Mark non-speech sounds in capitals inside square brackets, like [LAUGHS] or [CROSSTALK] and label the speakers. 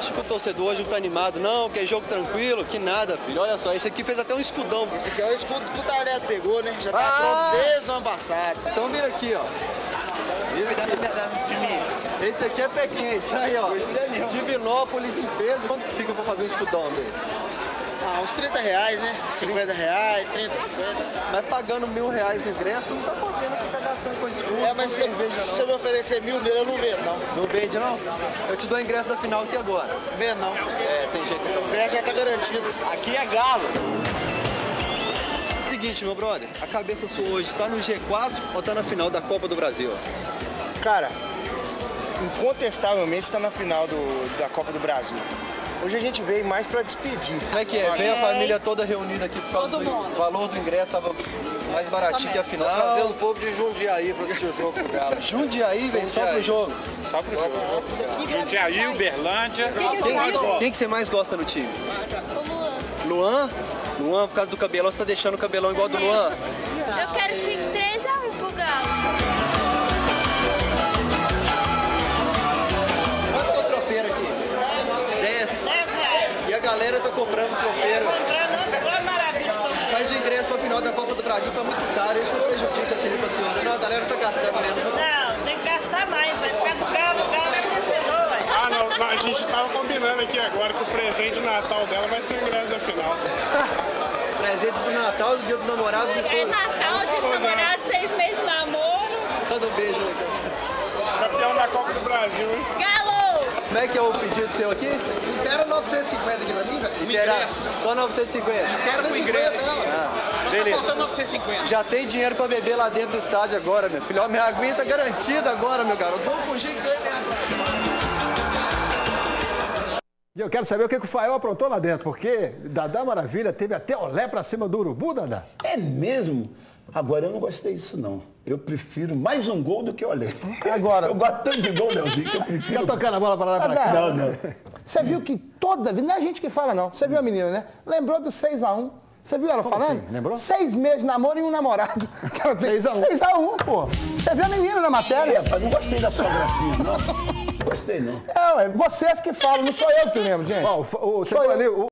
Speaker 1: Acha que o torcedor hoje não tá animado? Não, que é jogo tranquilo, que nada, filho. Olha só, esse aqui fez até um escudão.
Speaker 2: Esse aqui é o escudo que o Tardelli pegou, né? Já tá
Speaker 1: Ah!
Speaker 2: pronto desde o ano passado.
Speaker 1: Então vira aqui, ó. Aqui. Esse aqui é pé quente. Aí, ó. Divinópolis em peso. Quanto que fica pra fazer um escudão desse?
Speaker 2: Ah, uns 30 reais, né? 50 reais, 30, 50.
Speaker 1: Mas pagando mil reais no ingresso, não tá podendo ficar gastando com escudo.
Speaker 2: É, mas se,
Speaker 1: cerveja,
Speaker 2: se você me oferecer mil nele, eu não vendo, não.
Speaker 1: Não vende, não? Eu te dou o ingresso da final aqui agora.
Speaker 2: Vendo, não.
Speaker 1: É, tem jeito então.
Speaker 2: O ingresso já tá garantido.
Speaker 1: Aqui é galo. Seguinte, meu brother, a cabeça sua hoje tá no G4 ou tá na final da Copa do Brasil?
Speaker 3: Cara, incontestavelmente está na final do- da Copa do Brasil. Hoje a gente veio mais para despedir.
Speaker 1: Como é que é? Vem a família toda reunida aqui por causa do valor do ingresso, tava mais baratinho que a final.
Speaker 4: Trazendo o povo de Jundiaí para assistir o jogo do Galo.
Speaker 1: Jundiaí vem só pro jogo.
Speaker 5: Só pro jogo. Jundiaí, Uberlândia.
Speaker 1: Quem, quem que você mais gosta no time? Luan. Luan, por causa do cabelão, você tá deixando o cabelão igual do Luan?
Speaker 6: Eu quero que fique 3x1 pro Galo.
Speaker 1: E a galera tá comprando tropeiro.
Speaker 7: Maravilha.
Speaker 1: Mas o ingresso pra final da Copa do Brasil tá muito caro, isso não prejudica aquele pra senhora. Não, a galera tá gastando mesmo.
Speaker 7: Não, tem que gastar mais, vai ficar do Galo, o Galo é vencedor, ué.
Speaker 5: Ah, não, não, a gente tava combinando aqui agora que o presente de Natal dela vai ser o ingresso da final. [LAUGHS]
Speaker 1: Presente do Natal, do Dia dos Namorados e
Speaker 7: É
Speaker 1: tudo.
Speaker 7: Natal, dia dos namorados, seis meses de namoro.
Speaker 1: Manda um beijo aí.
Speaker 5: Campeão da Copa do Brasil, hein?
Speaker 7: Galo!
Speaker 1: Como é que é o pedido seu aqui?
Speaker 2: Libera 950 aqui pra mim, velho.
Speaker 1: Libera só 950.
Speaker 2: Quero o ingresso.
Speaker 1: Beleza.
Speaker 4: 950.
Speaker 1: Já tem dinheiro pra beber lá dentro do estádio agora, meu filho. Ó, Minha aguinha tá garantida agora, meu garoto. Vamos fugir que você
Speaker 8: E eu quero saber o que, que o Fael aprontou lá dentro, porque Dadá Maravilha teve até olé pra cima do Urubu, Dadá.
Speaker 9: É mesmo? Agora eu não gostei disso não. Eu prefiro mais um gol do que olhei.
Speaker 8: Agora-
Speaker 9: Eu gosto tanto de gol, Leozinho, que eu prefiro.
Speaker 8: tocando a bola pra lá pra cá.
Speaker 9: Não, não.
Speaker 10: Você viu que toda vida, não é a gente que fala não, você viu a menina, né? Lembrou do 6x1. Você viu ela falando?
Speaker 8: assim? Lembrou?
Speaker 10: Seis meses de namoro e um namorado. [LAUGHS] Quer dizer,
Speaker 8: 6 a 1.
Speaker 10: 6x1, pô. Você viu a menina na matéria?
Speaker 9: É, não gostei da sua gracinha, não. Gostei não.
Speaker 10: É, ué, vocês que falam, não sou eu que lembro, gente.
Speaker 8: Ó, o, o, você
Speaker 10: eu.
Speaker 8: ali, o,